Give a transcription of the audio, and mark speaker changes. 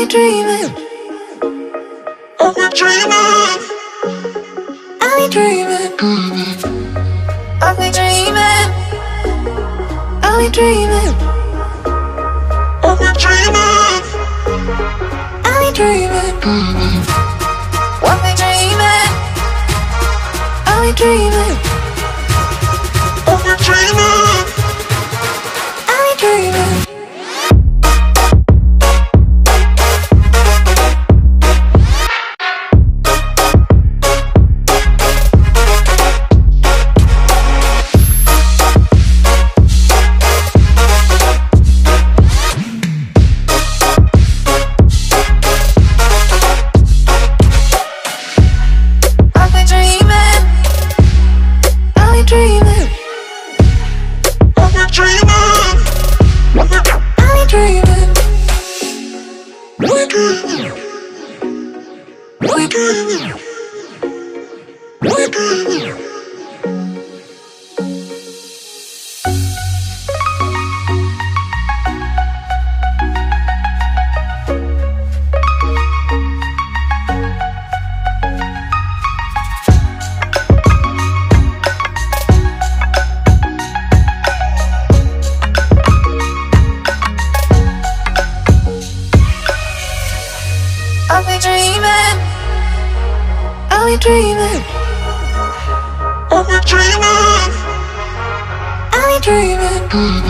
Speaker 1: We dreaming?
Speaker 2: Are we dreaming?
Speaker 1: Are we dreaming? Are we dreaming? Are we dreaming?
Speaker 2: Are we dreaming?
Speaker 1: Are we dreaming? What we dreaming? Are we dreaming?
Speaker 2: Mm-hmm.